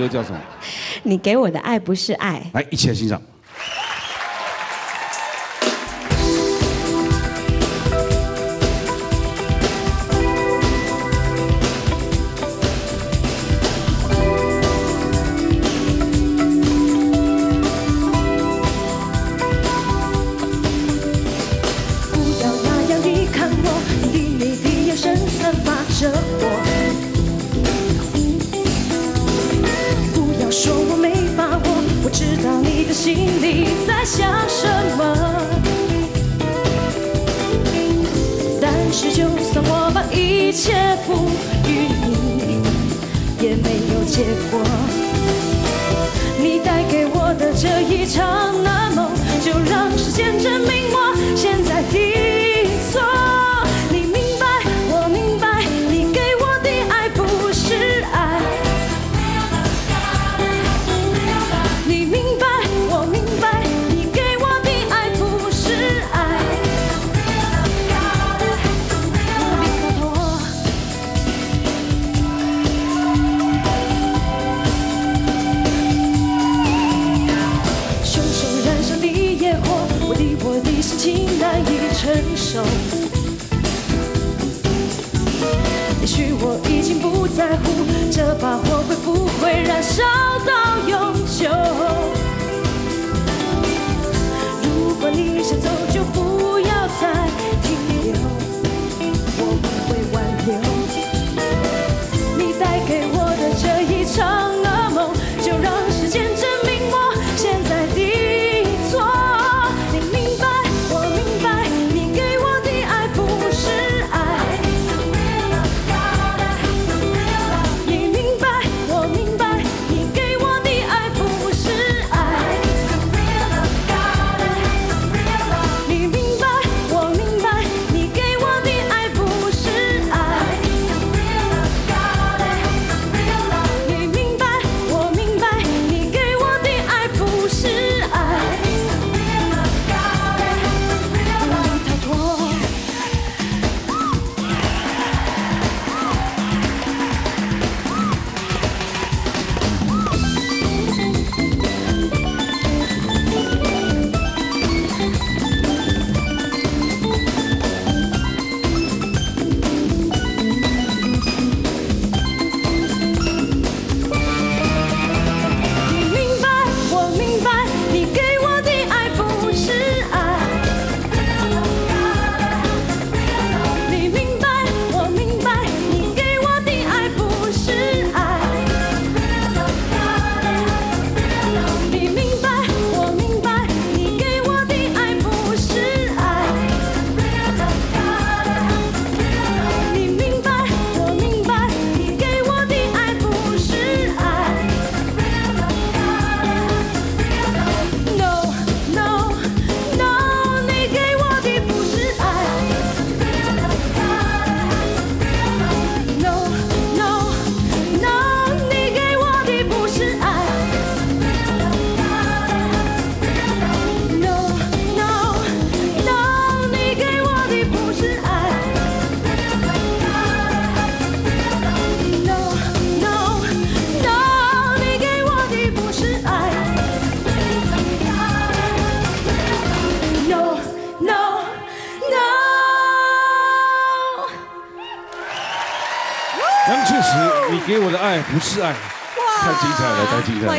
歌叫什么？你给我的爱不是爱。来一起来欣赏。在想什么？但是就算我把一切付与你也没有结果。手，也许我已经不在乎这把火会不会燃烧。但确实你给我的爱不是爱。太精彩了太精彩了。